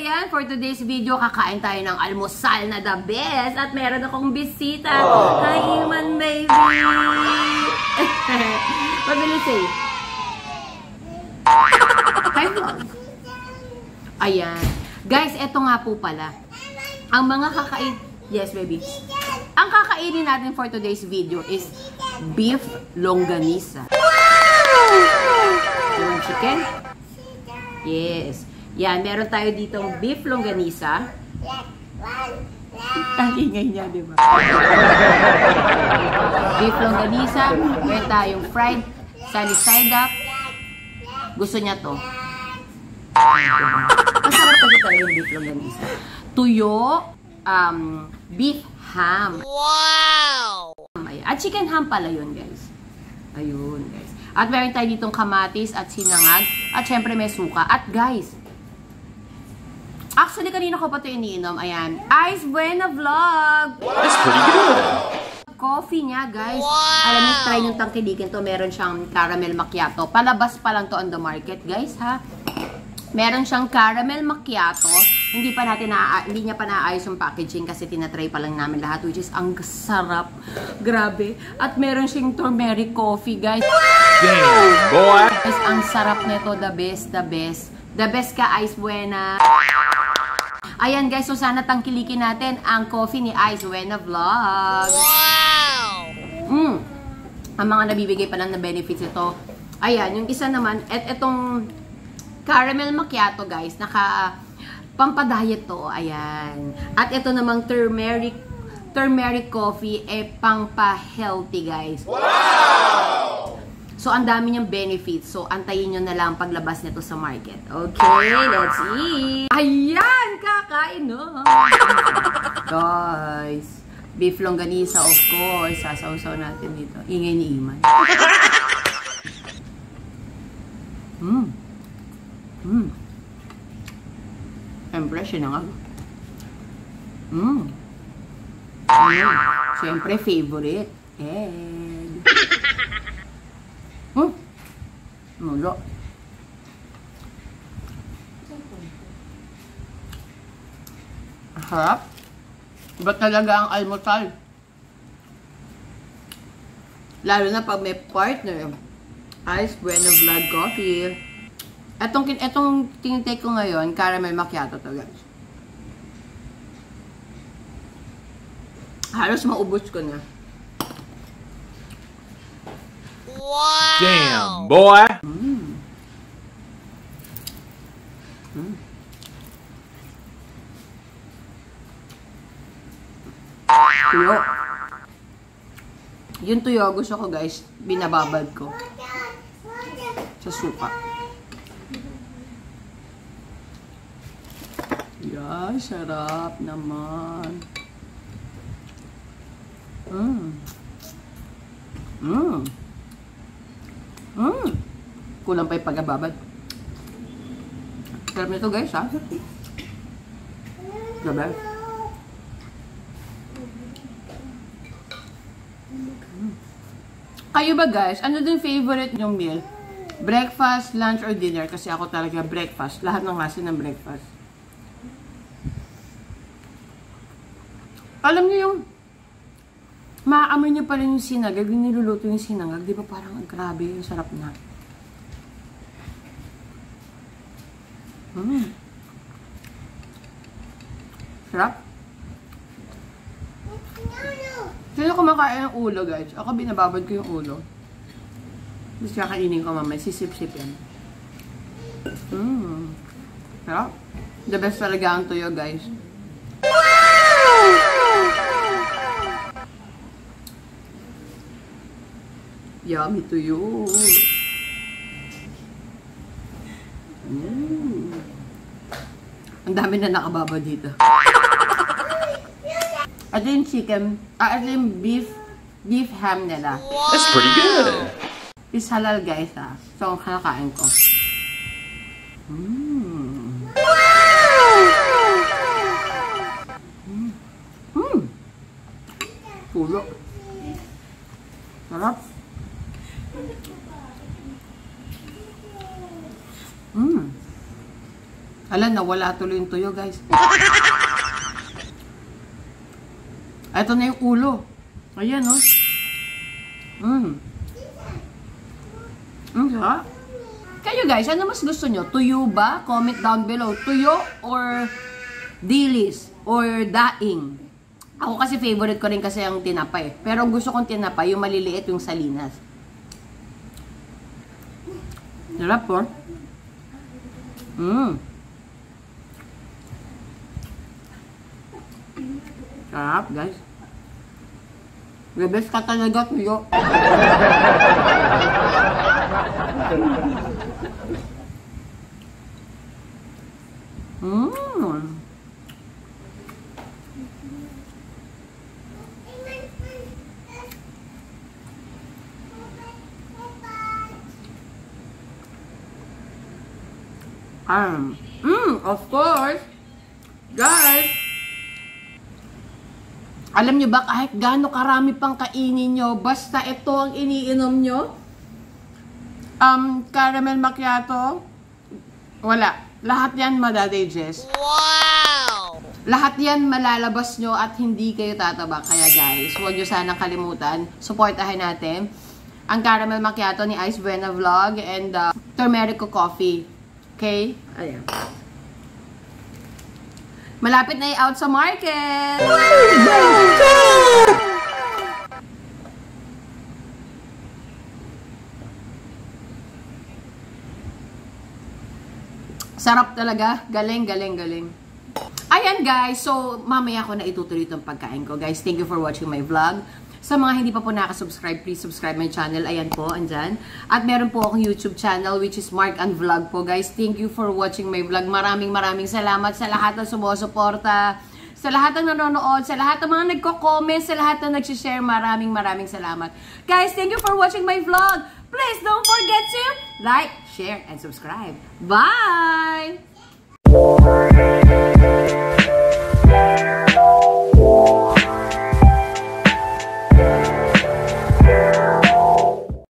Ayan, for today's video, kakain tayo ng almusal na the best. At meron akong bisita. Hi, Iman baby! Mabilis eh. Hi, Ayan. Guys, eto nga po pala. Ang mga kakain... Yes, baby. Ang kakainin natin for today's video is beef longganisa. Yung chicken. Yes. Yan, meron tayo ditong beef longganisa. Ang ingay niya, di ba? beef longganisa. Meron tayong fried sunny side up. Gusto niya to. Masarap kasi talaga yung beef longganisa. Tuyo, um, beef ham. Wow! At chicken ham pala yun, guys. Ayun, guys. At meron tayo ditong kamatis at sinangag. At syempre may suka. At guys, actually kanina ko pa ito iniinom. Ayan. Ice Buena Vlog! That's pretty good. Coffee niya, guys. Wow! Alam niyo, try yung tangkilikin to. Meron siyang caramel macchiato. Palabas pa lang to on the market, guys, ha? Meron siyang caramel macchiato. Hindi pa natin na hindi niya pa naayos yung packaging kasi tinatry pa lang namin lahat which is ang sarap. Grabe. At meron siyang turmeric coffee, guys. Damn, boy. Guys, ang sarap nito. The best, the best. The best ka, Ice Buena. Ayan, guys. So, sana tangkilikin natin ang coffee ni Ice Buena Vlog. Wow! Mm. Ang mga nabibigay pa lang na benefits ito. Ayan, yung isa naman, et etong caramel macchiato, guys, naka pampadiet to. Ayan. At ito namang turmeric turmeric coffee, eh, pang-pa-healthy, guys. So, ang dami niyang benefits. So, antayin nyo na lang paglabas nito sa market. Okay, let's eat! Ayan! Kakain, no? Guys, beef longganisa, of course. Sasawsaw natin dito. Ingay ni Iman. Mmm. Mmm. Siyempre, sinangag. Mmm. Ayun. Siyempre, favorite. Egg. Mulo. Harap. Iba talaga ang almusal. Lalo na pag may partner. Ice Bueno Vlog Coffee. Etong, kin- etong tinitake ko ngayon, caramel macchiato to guys. Halos maubos ko na. Wow! Damn, boy. Tuyo. Yung tuyo, gusto ko guys, binababad ko. Sa suka. Yeah, sarap naman. Mmm. Mmm. Mmm. Kulang pa yung pagababad. Sarap nito guys, ha? Diba? Kayo ba guys, ano din favorite yung meal? Breakfast, lunch, or dinner? Kasi ako talaga breakfast. Lahat ng klase ng breakfast. Alam niyo yung maaamoy niyo pa rin yung sinangag, yung niluluto yung sinangag, di ba parang ang grabe, yung sarap na. Mm. Sarap. Sino kumakain ng ulo, guys? Ako binababad ko yung ulo. Tapos kakainin ko mamaya. Sisip-sip yan. Mmm. Sarap. The best talaga ang tuyo, guys. Yummy tuyo. Mm. Ang dami na nakababa dito. At yung chicken, ah, at yung beef, beef ham nila. That's pretty good. Is halal guys ah. So, ang kinakain ko. Mmm. Mmm. Mmm. Pulo. Sarap. Mmm. Alam, nawala tuloy yung tuyo, guys. Ito na yung ulo. Ayan, oh. Mm. Mm, sarap. Kayo guys, ano mas gusto nyo? Tuyo ba? Comment down below. Tuyo or dilis or daing? Ako kasi favorite ko rin kasi ang tinapay. Pero gusto kong tinapay, yung maliliit yung salinas. Sarap po. Mmm. Sarap, guys. The best ka talaga, tuyo. Mmm. Um, mm, of course, guys, alam nyo ba kahit gaano karami pang kainin nyo, basta ito ang iniinom nyo, um, caramel macchiato, wala. Lahat yan madadigest. Wow! Lahat yan malalabas nyo at hindi kayo tataba. Kaya guys, huwag nyo sanang kalimutan. Supportahin natin ang caramel macchiato ni Ice Buena Vlog and uh, Turmerico Coffee. Okay? Ayan. Malapit na i-out sa market! Sarap talaga. Galing, galing, galing. Ayan guys, so mamaya ko na itutuloy itong pagkain ko. Guys, thank you for watching my vlog. Sa mga hindi pa po nakasubscribe, please subscribe my channel. Ayan po, andyan. At meron po akong YouTube channel which is Mark and Vlog po. Guys, thank you for watching my vlog. Maraming maraming salamat sa lahat ng sumusuporta, sa lahat ng nanonood, sa lahat ng mga nagko-comment, sa lahat ng nag-share. Maraming maraming salamat. Guys, thank you for watching my vlog. Please don't forget to like, share, and subscribe. Bye!